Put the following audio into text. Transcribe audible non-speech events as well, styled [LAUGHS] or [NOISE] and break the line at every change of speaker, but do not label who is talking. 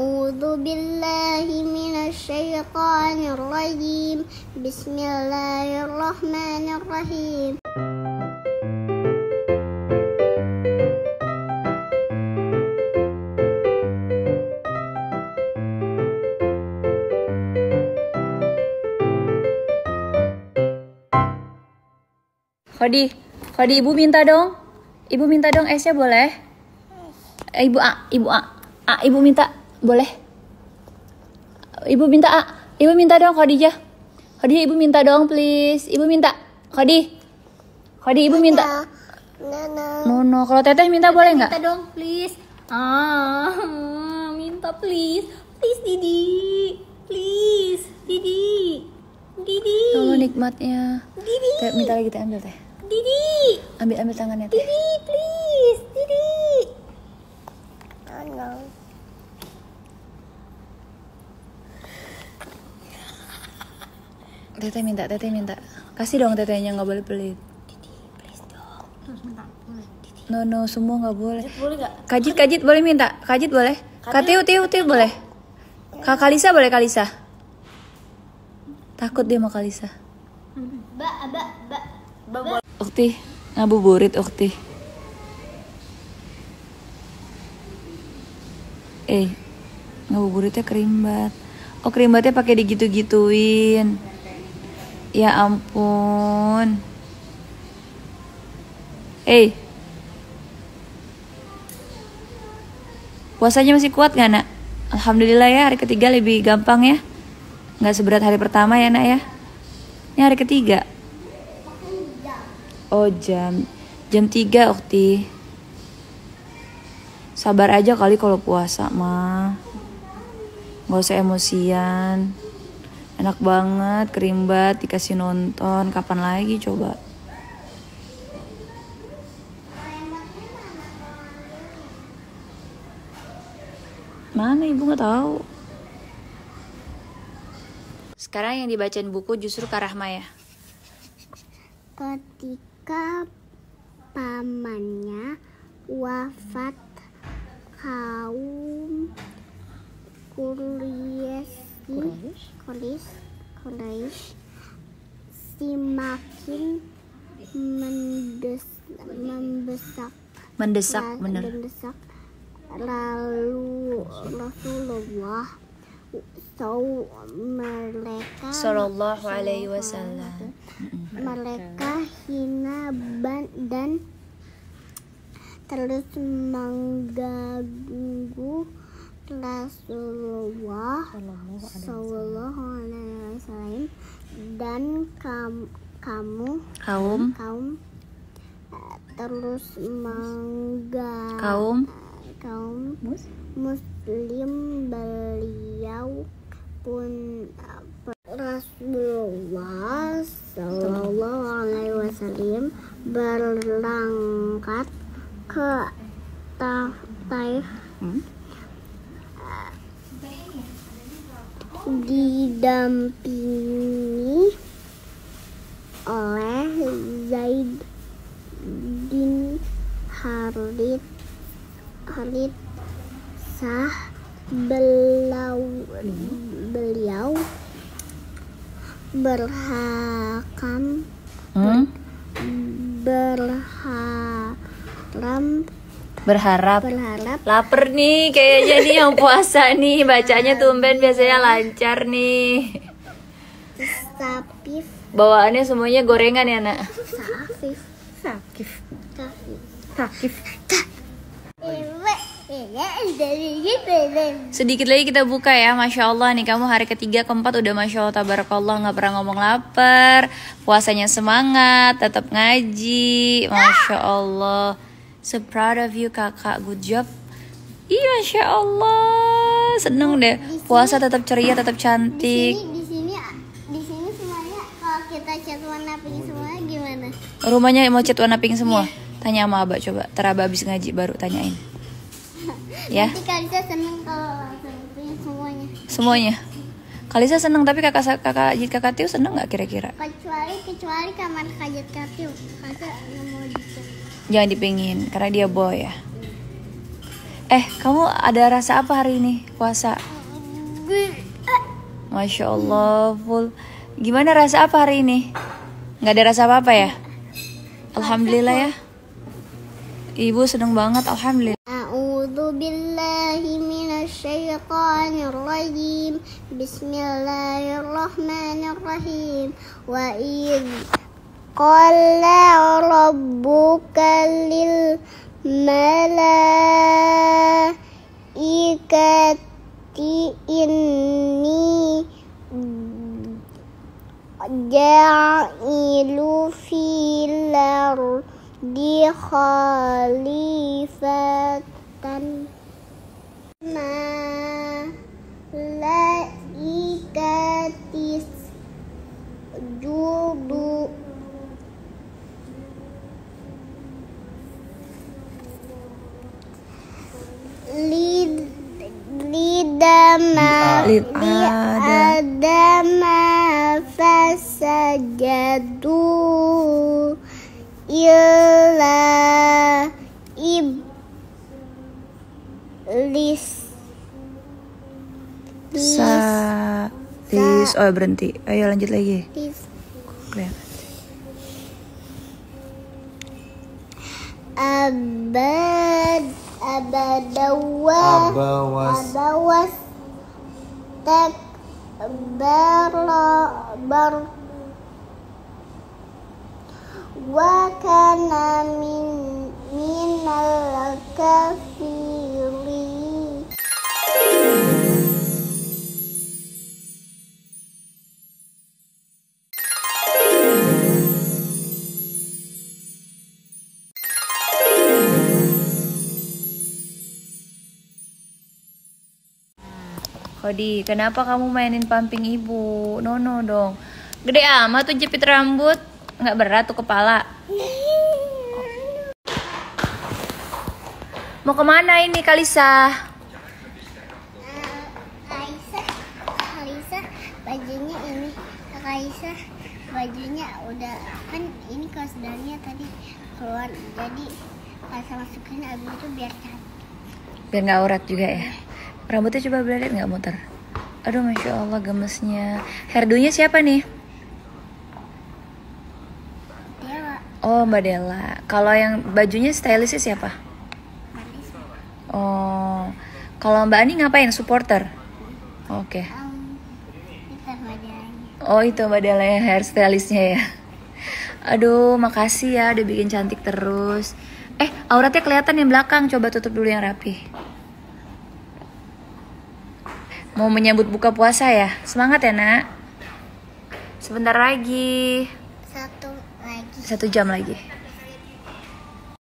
أعوذ بالله من الشيطان الرجيم بسم الله الرحمن الرحيم
Khodi, Khodi ibu minta dong. Ibu minta dong esnya boleh? Eh, Ibu A, ibu A. A, ibu minta, boleh? Ibu minta A, ibu minta dong Khadijah. Khadijah ibu minta dong please. Ibu minta. Khodi. Khodi ibu minta.
Nana
No no, kalau teteh minta boleh nggak?
Minta dong, please. Ah, [LAUGHS] minta please. Please, Didi. Please, Didi. Didi.
Tolong nikmatnya.
Didi.
Teh, minta lagi teh ambil teh.
Didi.
Ambil ambil tangannya teh.
Didi, please. Didi.
Nana
Teteh minta, teteh minta. Kasih dong tetehnya nggak boleh pelit. No no semua nggak boleh.
Boleh gak?
Kajit kajit boleh minta. Kajit boleh. Katiu tiu tiu boleh. Kak Kalisa boleh Kalisa. Takut dia sama Kalisa.
Mbak, mbak, mbak. Mbak, boleh.
Ukti ngabuburit Ukti. Eh ngabuburitnya kerimbat. Oh kerimbatnya pakai digitu-gituin. Ya ampun. Eh. Puasanya masih kuat gak nak? Alhamdulillah ya hari ketiga lebih gampang ya. Nggak seberat hari pertama ya nak ya. Ini hari ketiga. Oh jam. Jam 3 Ukti. Sabar aja kali kalau puasa mah Gak usah emosian Enak banget kerimbat dikasih nonton Kapan lagi coba Mana ibu nggak tahu. Sekarang yang dibacain buku justru Karahma ya.
Ketika pamannya wafat kaum Quraisy Quraisy Quraisy semakin mendes, membesak
Mendesak
la-
bener.
mendesak. Lalu Rasulullah sau mereka
Sallallahu alaihi wasallam.
mereka hina ban dan terus mengganggu Rasulullah Sallallahu Alaihi Wasallam. Dan kam- kamu?
Kaum.
Kaum eh, terus mengganggu
kaum.
kaum muslim beliau pun uh, Rasulullah Shallallahu Alaihi Wasallam berangkat ke Ta- Taif.
Hmm?
Didampingi oleh Zaid bin Harith Harith sah beliau beliau berhakam
Hmm?
berharam
Berharap.
berharap.
Laper nih kayaknya nih yang puasa nih. [LAUGHS] Bacanya tumben biasanya lancar nih.
Safif.
Bawaannya semuanya gorengan ya nak.
Safif. Safif.
Sakif.
Iya,
Sedikit lagi kita buka ya, Masya Allah nih kamu hari ketiga keempat udah Masya Allah Tabarakallah. Nggak pernah ngomong lapar. Puasanya semangat, tetap ngaji. Masya Allah So proud of you kakak, good job. Ih Masya Allah. Seneng deh, puasa tetap ceria, tetap
di
cantik
sini di sini di sini semuanya kalau kita cat warna pink semua gimana?
Rumahnya mau cat warna pink semua? Tanya sama abah coba, teraba habis ngaji baru tanyain. [LAUGHS] Ya,
nanti Kalisa seneng kalau pink semuanya.
Semuanya. Kalisa seneng tapi kakak kakak Jit kakak Tiu seneng nggak kira-kira?
kecuali kecuali kamar kajet kartu Kalisa nggak mau dicat
Jangan dipingin karena dia boy ya. Eh, kamu ada rasa apa hari ini puasa? Masya Allah, full. Gimana rasa apa hari ini? Nggak ada rasa apa-apa ya? Alhamdulillah ya. Ibu seneng banget, Alhamdulillah.
أعوذ بالله من الشيطان الرجيم بسم الله الرحمن الرحيم وإذ qala rabbuka lil malaikati inni ja'ilu fil ardi khalifatan. Malaikatis judu
Lil'ana
saja fasajadu Illa Iblis.
Sa Lis Oh berhenti. Ayo lanjut lagi.
Lis
Kelihatan
Abad Abadawas
Abawas
Abawas tek berlo ber. Wa kana min minal kaf
Kodi, kenapa kamu mainin pumping ibu? Nono dong. Gede amat tuh jepit rambut. Nggak berat tuh kepala. Mau ke mana ini Kalisa?
Aisyah, Aisyah bajunya ini. Aisyah bajunya udah kan ini kaos dalamnya tadi keluar jadi pas masukin abis itu biar cantik.
Biar nggak aurat juga ya. Rambutnya coba belajar nggak muter. Aduh masya Allah gemesnya. Hairdo-nya siapa nih?
Dewa,
Oh Mbak Della. Kalau yang bajunya stylistnya siapa? Oh, kalau Mbak Ani ngapain? Supporter. Oke.
Um, kita badannya.
Oh itu Mbak Della yang hairstylistnya ya. Aduh, makasih ya udah bikin cantik terus. Eh, auratnya kelihatan yang belakang. Coba tutup dulu yang rapi. Mau menyambut buka puasa ya? Semangat ya, Nak. Sebentar lagi.
Satu lagi.
Satu jam lagi.